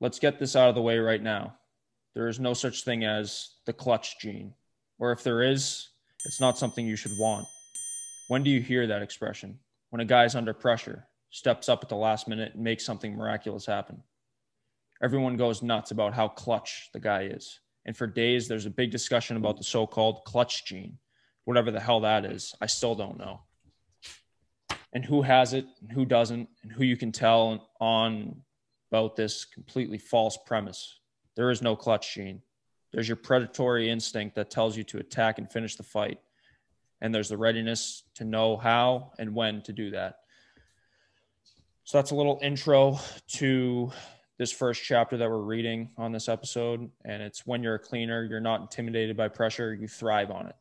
let's get this out of the way right now. There is no such thing as the clutch gene, or if there is, it's not something you should want. When do you hear that expression? When a guy's under pressure, steps up at the last minute, and makes something miraculous happen. Everyone goes nuts about how clutch the guy is. And for days, there's a big discussion about the so called clutch gene, whatever the hell that is. I still don't know. And who has it and who doesn't, and who you can tell on about this completely false premise. There is no clutch gene. There's your predatory instinct that tells you to attack and finish the fight. And there's the readiness to know how and when to do that. So that's a little intro to this first chapter that we're reading on this episode. And it's when you're a cleaner, you're not intimidated by pressure, you thrive on it.